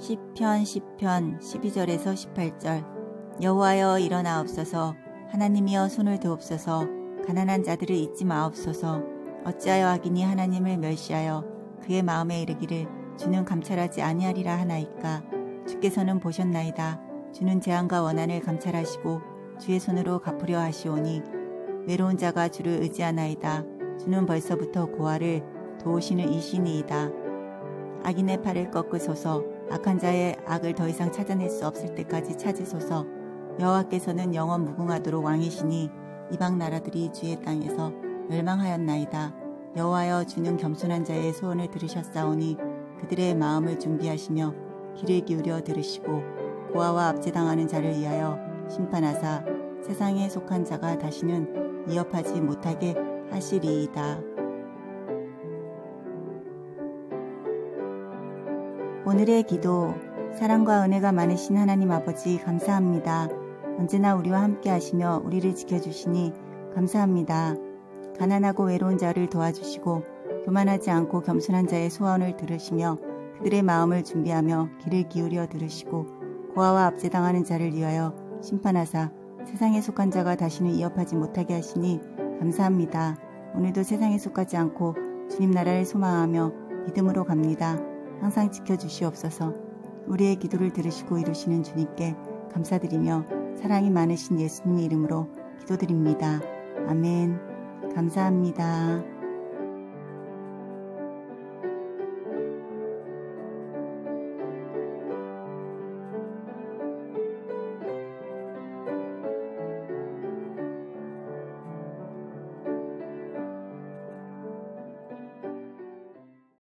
시편 시편 12절에서 18절. 여호와여 일어나옵소서. 하나님이여 손을 드옵소서. 가난한 자들을 잊지 마옵소서. 어찌하여 악인이 하나님을 멸시하여 그의 마음에 이르기를 주는 감찰하지 아니하리라 하나이까? 주께서는 보셨나이다. 주는 재앙과 원한을 감찰하시고 주의 손으로 갚으려 하시오니 외로운 자가 주를 의지하나이다. 주는 벌써부터 고아를 도우시는 이신이이다 악인의 팔을 꺾으소서 악한 자의 악을 더 이상 찾아낼 수 없을 때까지 찾으소서 여호와께서는 영원 무궁하도록 왕이시니 이방 나라들이 주의 땅에서 멸망하였나이다. 여호와여 주는 겸손한 자의 소원을 들으셨사오니 그들의 마음을 준비하시며 귀를 기울여 들으시고 고아와 압제당하는 자를 위하여 심판하사 세상에 속한 자가 다시는 위협하지 못하게 하시리이다. 오늘의 기도 사랑과 은혜가 많으신 하나님 아버지 감사합니다. 언제나 우리와 함께 하시며 우리를 지켜주시니 감사합니다. 가난하고 외로운 자를 도와주시고 교만하지 않고 겸손한 자의 소원을 들으시며 그들의 마음을 준비하며 귀를 기울여 들으시고 고아와 압제당하는 자를 위하여 심판하사 세상에 속한 자가 다시는 위협하지 못하게 하시니 감사합니다. 오늘도 세상에 속하지 않고 주님 나라를 소망하며 믿음으로 갑니다. 항상 지켜주시옵소서 우리의 기도를 들으시고 이루시는 주님께 감사드리며 사랑이 많으신 예수님 이름으로 기도드립니다. 아멘. 감사합니다.